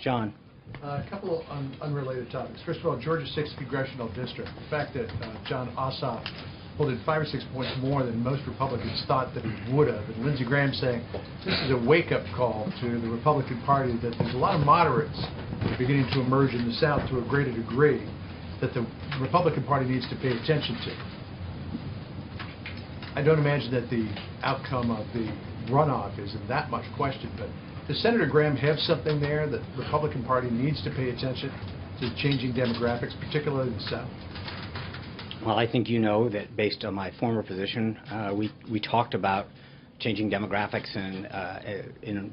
John. Uh, A couple of un- unrelated topics. First of all, Georgia 6th Congressional District. The fact that uh, Jon Ossoff voted five or six points more than most Republicans thought that he would have. And Lindsey Graham saying this is a wake-up call to the Republican Party that there's a lot of moderates beginning to emerge in the South to a greater degree that the Republican Party needs to pay attention to. I don't imagine that the outcome of the runoff is in that much question, but does Senator Graham have something there that the Republican Party needs to pay attention to changing demographics, particularly in the South? Well, I think you know that based on my former position, uh, we, we talked about changing demographics and, uh, in,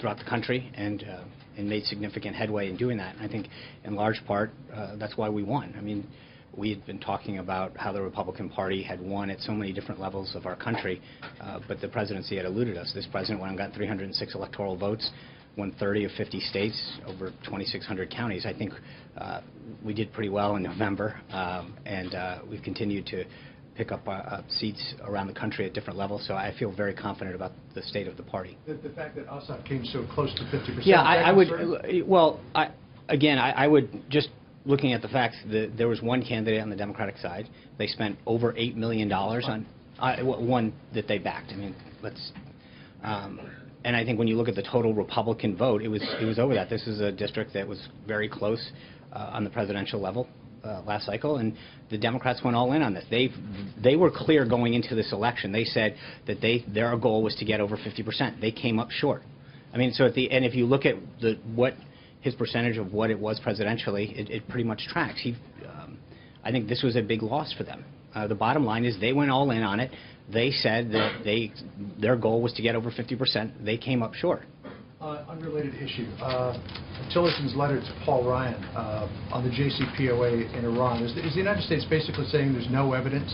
throughout the country and, uh, and made significant headway in doing that. And I think in large part, uh, that's why we won. I mean, we had been talking about how the Republican Party had won at so many different levels of our country, uh, but the presidency had eluded us. This president went and got 306 electoral votes, won 30 of 50 states, over 2,600 counties. I think uh, we did pretty well in November, um, and uh, we've continued to pick up uh, uh, seats around the country at different levels, so I feel very confident about the state of the party. The, the fact that Ossoff came so close to 50 percent. Yeah, I, I would, well, I, again, I, I would, just looking at the facts, the, there was one candidate on the Democratic side. They spent over $8 million on, uh, one that they backed. I mean, let's, um, and I think when you look at the total Republican vote, it was, it was over that. This is a district that was very close uh, on the presidential level uh, last cycle, and the Democrats went all in on this. They they were clear going into this election. They said that they their goal was to get over 50 percent. They came up short. I mean, so at the and if you look at the what his percentage of what it was presidentially, it, it pretty much tracks. He, um, I think this was a big loss for them. Uh, the bottom line is they went all in on it. They said that they their goal was to get over 50 percent. They came up short. Uh, unrelated issue. Uh, Tillerson's letter to Paul Ryan uh, on the JCPOA in Iran. Is the, is the United States basically saying there's no evidence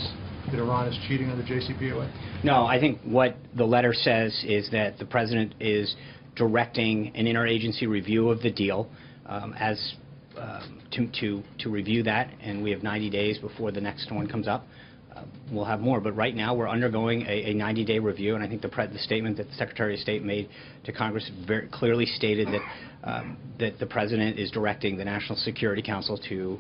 that Iran is cheating on the JCPOA? No, I think what the letter says is that the president is directing an interagency review of the deal um, as um, to, to, to review that, and we have 90 days before the next one comes up. Uh, We'll have more, but right now, we're undergoing a, a 90-day review, and I think the, the statement that the Secretary of State made to Congress very clearly stated that, um, that the President is directing the National Security Council to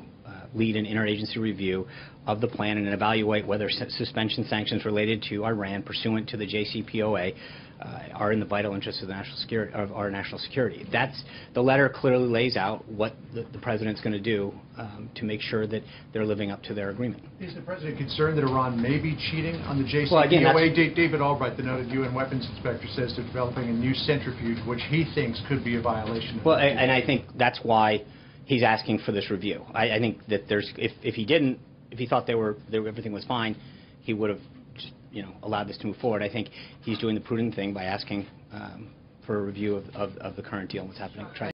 lead an interagency review of the plan and evaluate whether sus- suspension sanctions related to Iran pursuant to the JCPOA uh, are in the vital interests of the national security of our national security. That's the letter clearly lays out what the, the president's going to do um, to make sure that they're living up to their agreement. Is the president concerned that Iran may be cheating on the JCPOA? Well, again, David Albright, the noted UN weapons inspector, says they're developing a new centrifuge which he thinks could be a violation of Well, the and I think that's why he's asking for this review. I, I think that there's if if he didn't, if he thought they were, they everything was fine, he would have you know allowed this to move forward. I think he's doing the prudent thing by asking um, for a review of, of, of the current deal and what's happening.